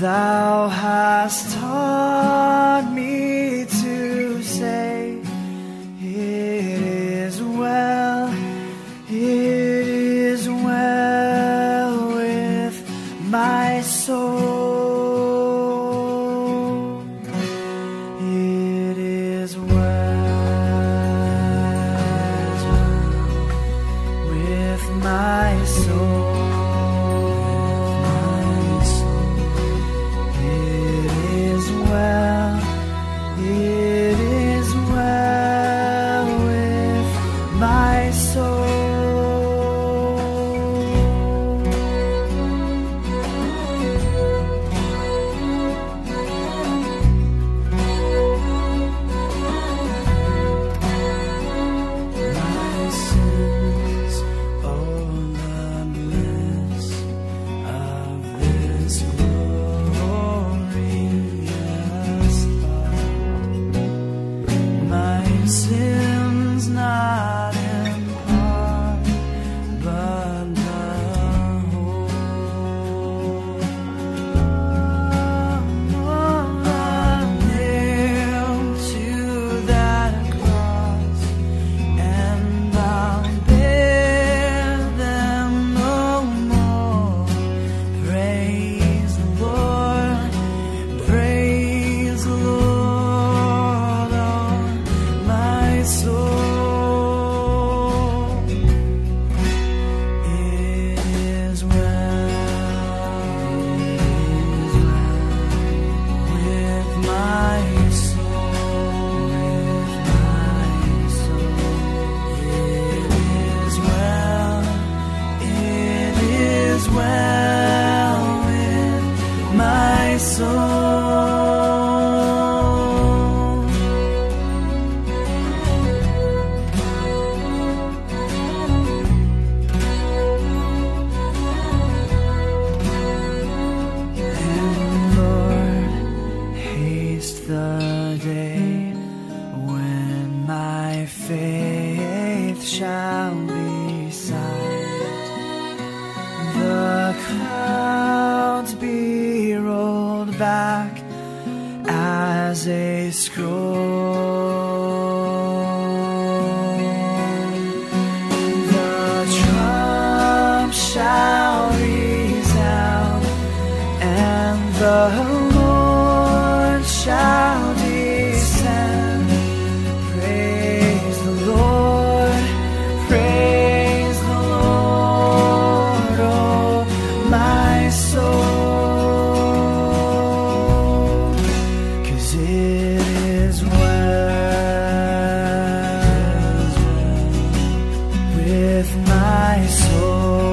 Thou hast taught me to say, It is well, it is well with my soul. It is well with my soul. sin. the day when my faith shall be sight. The clouds be rolled back as a scroll. with my soul.